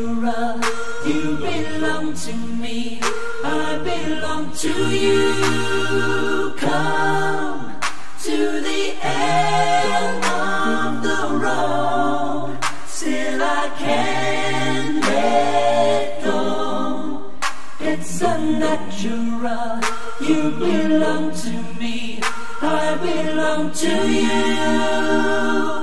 natural. You belong to me, I belong to you. Come to the end of the road, still I can't let go. It's unnatural. You belong to me, I belong to you.